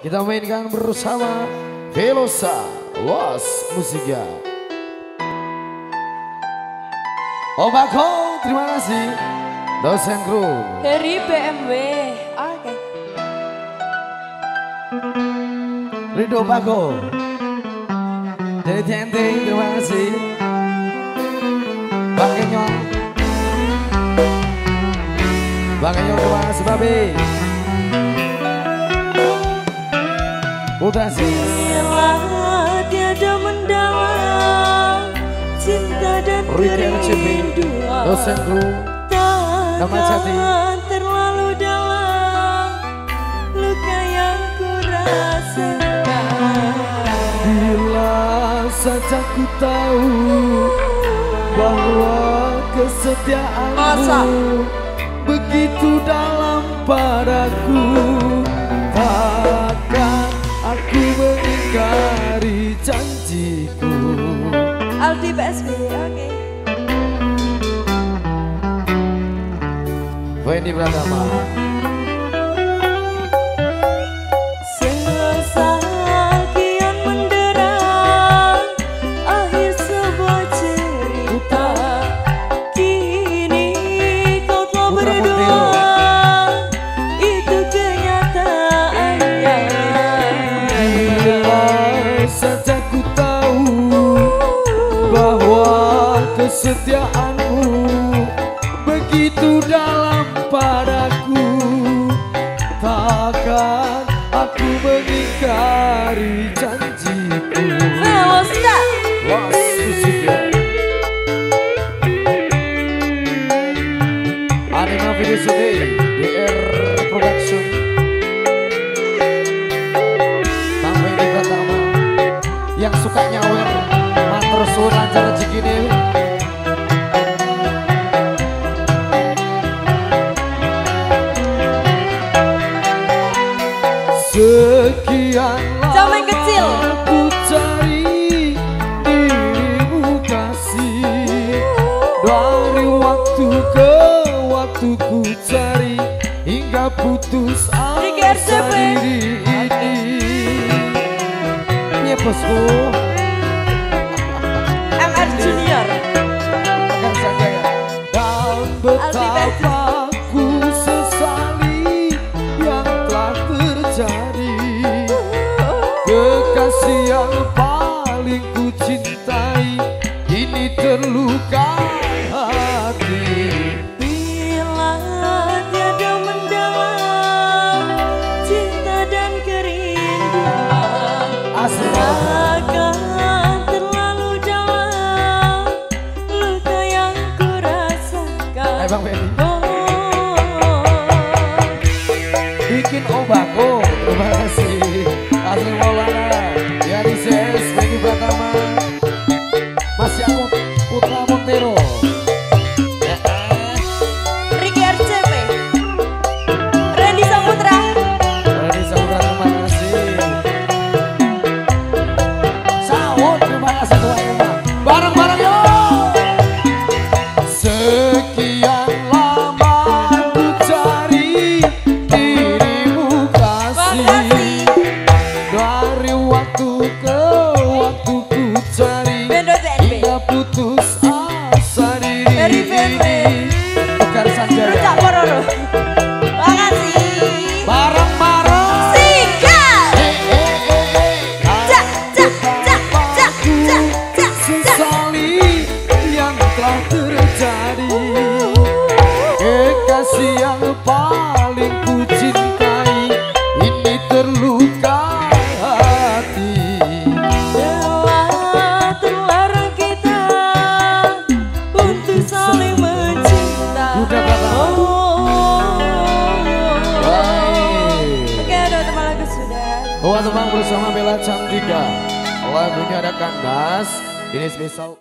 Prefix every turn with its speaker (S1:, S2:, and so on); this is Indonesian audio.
S1: Kita mainkan bersama Velosa Los Musika. Obako, terima kasih. Dosen kru.
S2: Dari BMW. Oke.
S1: Rido Obako. Dari TNT, terima kasih. Bang Kenyong. Bang Kenyong, terima kasih Babi. Mutasi.
S2: Bila tiada mendalam cinta dan kerinduan
S1: dosen kru. Nama Jati.
S2: Terlalu dalam luka yang ku rasakan
S1: Bila saja ku tahu bahwa kesetiaanmu begitu dalam padaku
S2: Aldi PSB, oke
S1: Wendy Pratama kesetiaanmu begitu dalam padaku. Takkan aku mengingkari janjiku. Yang suka nyawer matur suwun Hingga putus asa diri. Ini Iya bosku
S2: MR Junior.
S1: Ya Dan betapa ku sesali Yang telah terjadi. Kekasih yang paling ku cintai Kini terluka Bang Benny
S2: Oh,
S1: Bikin obako Terima kasih. Asli Maulana Ya Rises Benny Pratama asa
S2: Dari
S1: Buat teman bersama Bella Cantika Lagunya ada kandas. Ini spesial